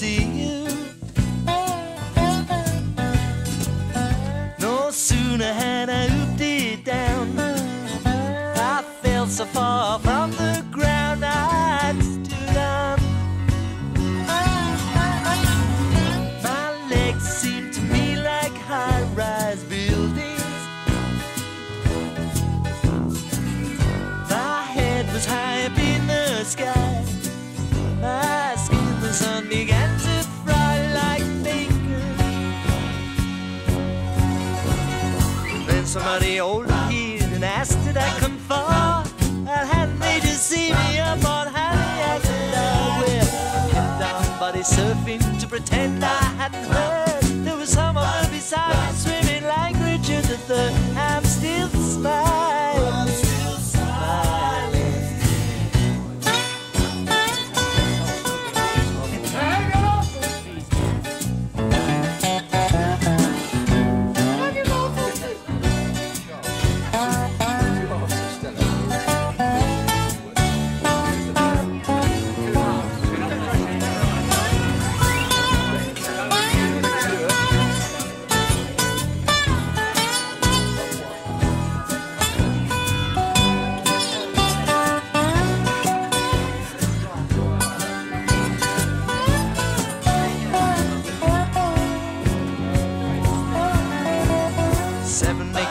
see you. No sooner had I hooped it down, I felt so far Somebody older appeared and asked did I come far. And hadn't they just see me up on Haleakala Well, kept on body surfing to pretend I hadn't Seven naked